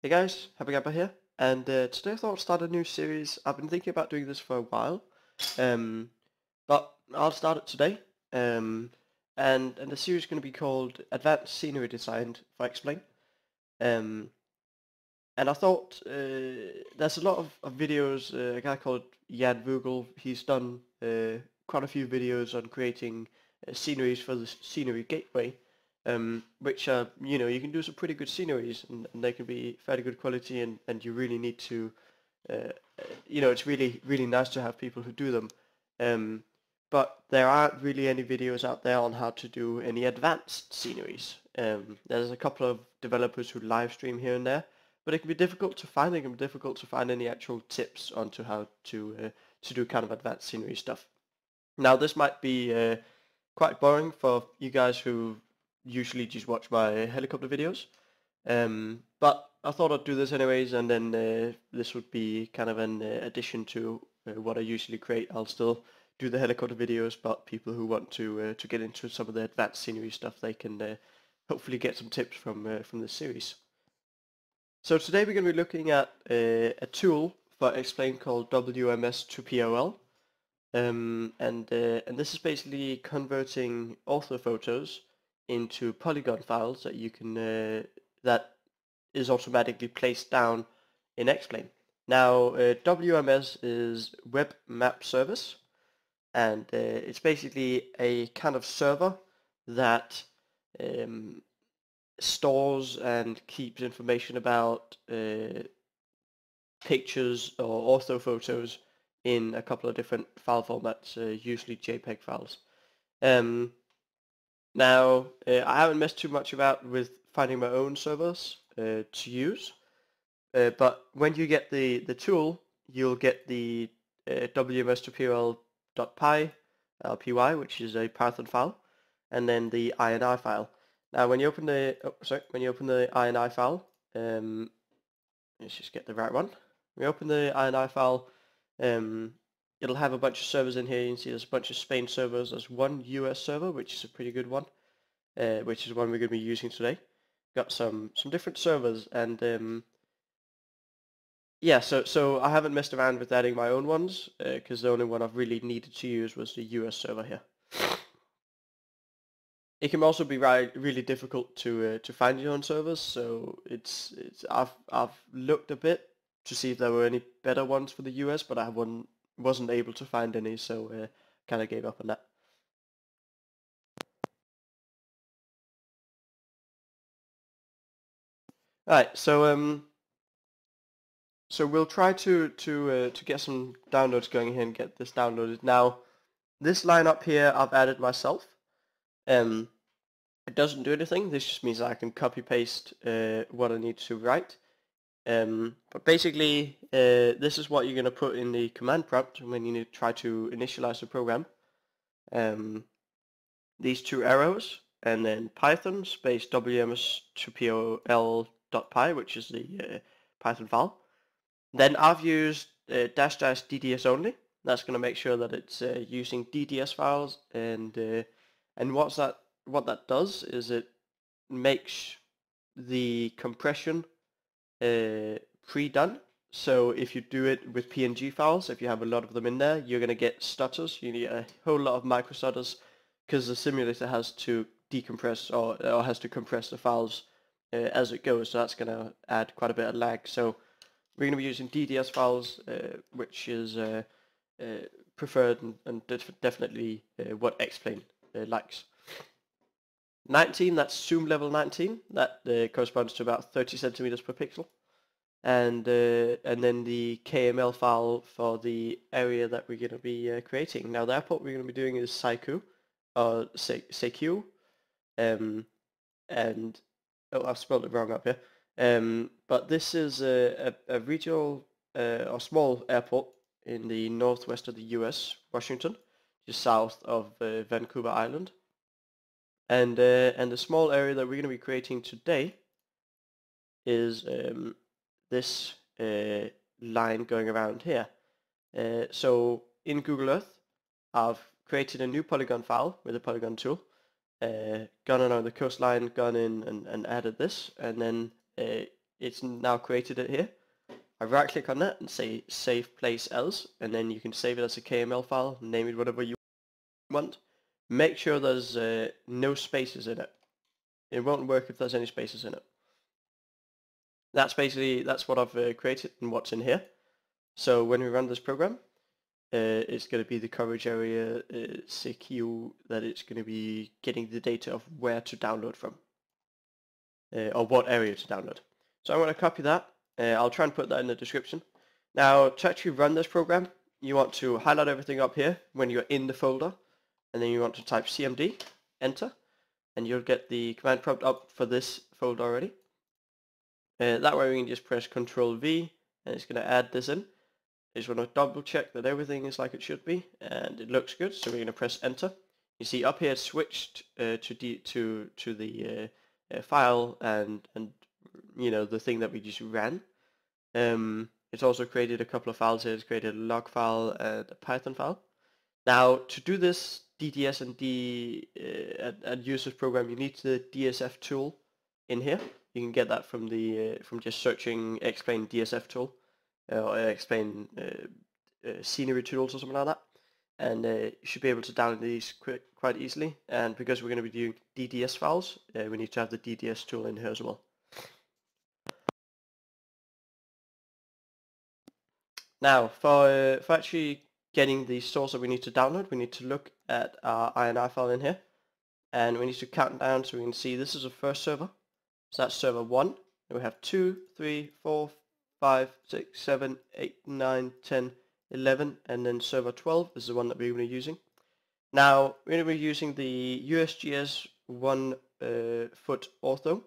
Hey guys, Happy Camper here, and uh, today I thought I'd start a new series. I've been thinking about doing this for a while, um, but I'll start it today. Um, and and the series is going to be called Advanced Scenery Design for X-Plane. Um, and I thought uh, there's a lot of, of videos. Uh, a guy called Jan Vogel, he's done uh, quite a few videos on creating uh, sceneries for the Scenery Gateway um, which are, you know, you can do some pretty good sceneries and, and they can be fairly good quality and, and you really need to, uh, uh, you know, it's really, really nice to have people who do them. Um, but there aren't really any videos out there on how to do any advanced sceneries. Um, there's a couple of developers who live stream here and there, but it can be difficult to find. It can be difficult to find any actual tips onto how to uh, to do kind of advanced scenery stuff. Now this might be uh, quite boring for you guys who usually just watch my helicopter videos. Um, but I thought I'd do this anyways, and then uh, this would be kind of an uh, addition to uh, what I usually create. I'll still do the helicopter videos, but people who want to uh, to get into some of the advanced scenery stuff, they can uh, hopefully get some tips from uh, from this series. So today we're going to be looking at a tool for X-Plane called WMS to POL. Um, and and this is basically converting ortho photos into polygon files that you can uh, that is automatically placed down in Xplane. Now uh, WMS is Web Map Service and uh, it's basically a kind of server that um, stores and keeps information about uh, pictures or ortho photos in a couple of different file formats, uh, usually JPEG files. Um, now, uh, I haven't messed too much about with finding my own servers uh, to use, uh, but when you get the, the tool, you'll get the uh, wms2pol.py, lpy, which is a Python file, and then the INI file. Now, when you open the oh, sorry, when you open the INI file, um, let's just get the right one. When you open the INI file, um, it'll have a bunch of servers in here. You can see there's a bunch of Spain servers. There's one US server, which is a pretty good one, uh, which is one we're going to be using today. Got some some different servers, and um, yeah, so so I haven't messed around with adding my own ones because uh, the only one I've really needed to use was the US server here. It can also be really difficult to uh, to find your own servers, so it's it's I've I've looked a bit to see if there were any better ones for the US, but I haven't wasn't able to find any, so uh, kind of gave up on that. Alright, so um, so we'll try to to uh, to get some downloads going here and get this downloaded. Now, this line up here I've added myself. Um, it doesn't do anything. This just means I can copy paste uh, what I need to write. Um, but basically, uh, this is what you're going to put in the command prompt when you try to initialize the program. Um, these two arrows, and then Python space wms2pol.py, which is the uh, Python file. Then I've used uh, dash dash DDS only. That's going to make sure that it's uh, using DDS files, and uh, and what's that? What that does is it makes the compression uh, pre-done. So if you do it with PNG files, if you have a lot of them in there, you're going to get stutters. You need a whole lot of micro stutters because the simulator has to decompress or, or has to compress the files uh, as it goes. So that's going to add quite a bit of lag. So we're going to be using DDS files, uh, which is uh, uh, preferred and, and def definitely what Xplane likes. 19, that's zoom level 19. That uh, corresponds to about 30 centimeters per pixel. And uh, and then the KML file for the area that we're going to be uh, creating. Now the airport we're going to be doing is Saiku, or Sekiu. Um, and, oh I've spelled it wrong up here. Um, but this is a, a, a regional uh, or small airport in the northwest of the US, Washington, just south of uh, Vancouver Island. And, uh, and the small area that we're going to be creating today is um, this uh, line going around here. Uh, so in Google Earth, I've created a new polygon file with the polygon tool, uh, gone along the coastline, gone in and, and added this, and then uh, it's now created it here. I right click on that and say save place else and then you can save it as a KML file, name it whatever you want. Make sure there's uh, no spaces in it. It won't work if there's any spaces in it. That's basically, that's what I've uh, created and what's in here. So when we run this program, uh, it's going to be the coverage area uh, that it's going to be getting the data of where to download from. Uh, or what area to download. So I'm going to copy that uh, I'll try and put that in the description. Now, to actually run this program, you want to highlight everything up here when you're in the folder, and then you want to type cmd, enter, and you'll get the command prompt up for this folder already. Uh, that way we can just press Control V, and it's going to add this in. I just want to double check that everything is like it should be, and it looks good, so we're going to press enter. You see up here it's switched uh, to, to, to the uh, uh, file and, and you know, the thing that we just ran. Um, it's also created a couple of files here. It's created a log file and a Python file. Now, to do this DDS and D uh, and, and use this program, you need the DSF tool in here. You can get that from the uh, from just searching X-Plane DSF tool uh, or X-Plane uh, uh, scenery tools or something like that. And uh, you should be able to download these quick, quite easily. And because we're going to be doing DDS files, we need to have the DDS tool in here as well. Now, for, for actually getting the source that we need to download, we need to look at our INI file in here. And we need to count down so we can see this is the first server. So that's server 1. And we have 2, 3, 4, 5, 6, 7, 8, 9, 10, 11. And then server 12 is the one that we're going to be using. Now, we're going to be using the USGS 1 uh, foot ortho.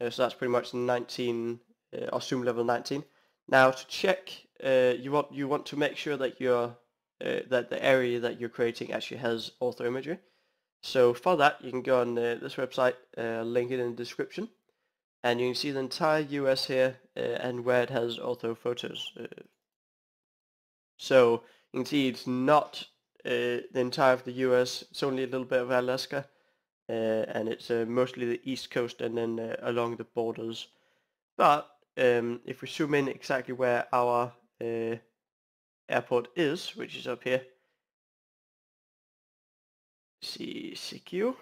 Uh, so that's pretty much 19, uh, or Zoom level 19. Now to check, uh, you want you want to make sure that your uh, that the area that you're creating actually has ortho imagery. So for that, you can go on uh, this website, uh, link it in the description, and you can see the entire US here uh, and where it has ortho photos. Uh. so you can see it's not the entire of the US, it's only a little bit of Alaska, and it's mostly the east coast and then along the borders. But um, if we zoom in exactly where our uh, airport is, which is up here, Sekiu,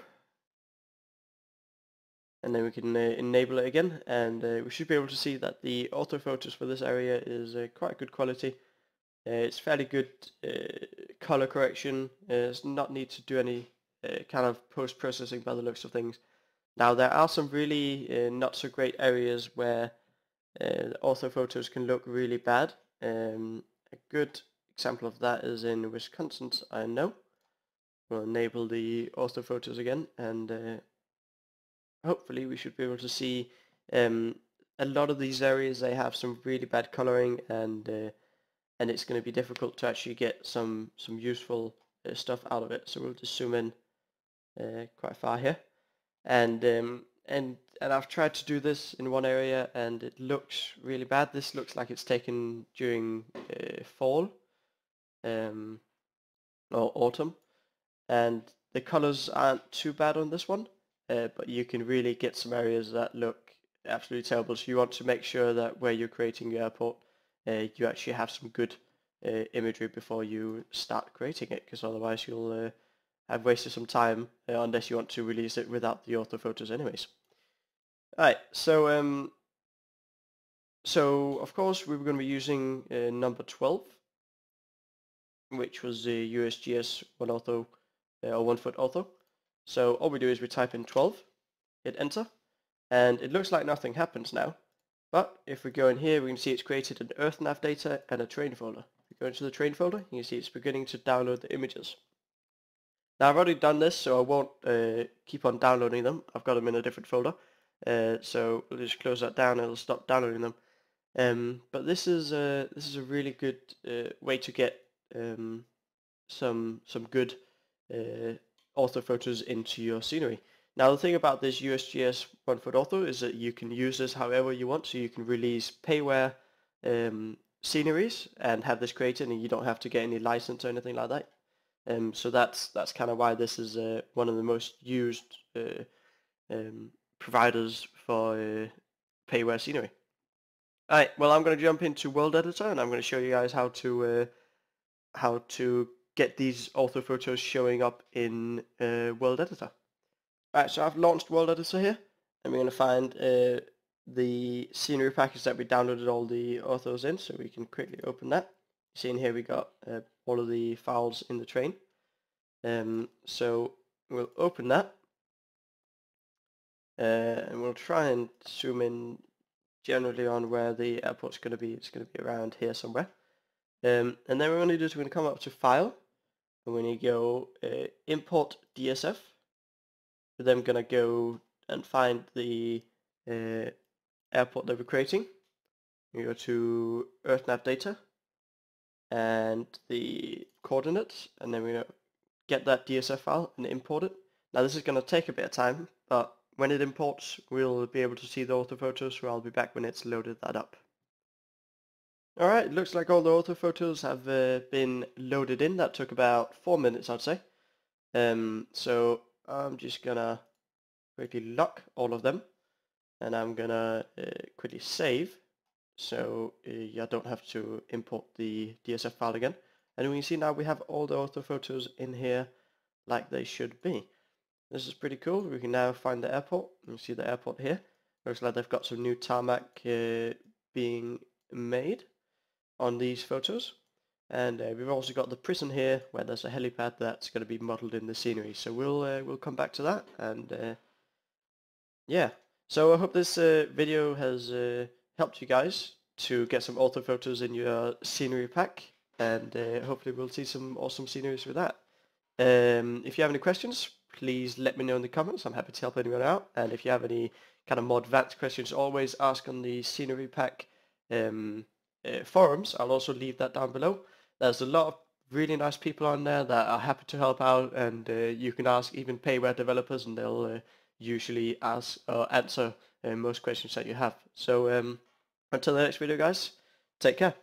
and then we can uh, enable it again, and uh, we should be able to see that the orthophotos for this area is uh, quite good quality. Uh, it's fairly good uh, color correction. it's not need to do any kind of post-processing by the looks of things. Now there are some really not so great areas where uh, orthophotos can look really bad. Um, a good example of that is in Wisconsin, I know. We'll enable the orthophotos again and uh, hopefully we should be able to see um, a lot of these areas they have some really bad coloring and uh, and it's going to be difficult to actually get some some useful uh, stuff out of it so we'll just zoom in uh, quite far here and um, and and I've tried to do this in one area and it looks really bad. This looks like it's taken during uh, fall um, or autumn and the colors aren't too bad on this one uh, but you can really get some areas that look absolutely terrible so you want to make sure that where you're creating your airport uh, you actually have some good uh, imagery before you start creating it because otherwise you'll uh, have wasted some time uh, unless you want to release it without the ortho photos anyways. Alright, so um, so of course we were going to be using uh, number 12, which was the USGS one ortho uh, or one foot ortho. So all we do is we type in 12, hit enter, and it looks like nothing happens now. But if we go in here, we can see it's created an EarthNav data and a terrain folder. If we go into the terrain folder, you can see it's beginning to download the images. Now I've already done this, so I won't uh, keep on downloading them. I've got them in a different folder. Uh, so we'll just close that down it'll stop downloading them. Um, but this is a, this is a really good uh, way to get um, some some good uh, photos into your scenery. Now the thing about this USGS one foot ortho is that you can use this however you want. So you can release payware um, sceneries and have this created, and you don't have to get any license or anything like that. Um, so that's that's kind of why this is uh, one of the most used uh, um, providers for uh, payware scenery. Alright, well I'm going to jump into World Editor and I'm going to show you guys how to uh, how to get these ortho photos showing up in uh, World Editor. Alright, so I've launched World Editor here and we're going to find uh, the scenery package that we downloaded all the orthos in so we can quickly open that. You see in here we got uh, all of the files in the terrain. Um, so we'll open that uh, and we'll try and zoom in generally on where the airport's going to be. It's going to be around here somewhere. Um, and then what we're going to do is we're going to come up to File, and we're going to go uh, Import DSF. We're then going to go and find the uh, airport that we're creating. We go to EarthNav data and the coordinates, and then to get that DSF file and import it. Now this is going to take a bit of time, but when it imports, we'll be able to see the ortho photos, so I'll be back when it's loaded that up. Alright, looks like all the ortho photos have uh, been loaded in. That took about four minutes, I'd say. Um, so I'm just gonna quickly lock all of them, and I'm gonna uh, quickly save, so uh, I don't have to import the DSF file again. And we can see now we have all the ortho photos in here like they should be. This is pretty cool. We can now find the airport. You see the airport here. Looks like they've got some new tarmac uh, being made on these photos. And uh, we've also got the prison here, where there's a helipad that's going to be modelled in the scenery. So we'll uh, we'll come back to that. And uh, yeah, so I hope this uh, video has uh, helped you guys to get some ortho photos in your scenery pack. And hopefully we'll see some awesome sceneries with that. Um, if you have any questions, please let me know in the comments. I'm happy to help anyone out. And if you have any kind of more advanced questions, always ask on the Scenery Pack um, uh, forums. I'll also leave that down below. There's a lot of really nice people on there that are happy to help out and uh, you can ask even payware developers and they'll uh, usually ask or answer uh, most questions that you have. So um, until the next video guys, take care.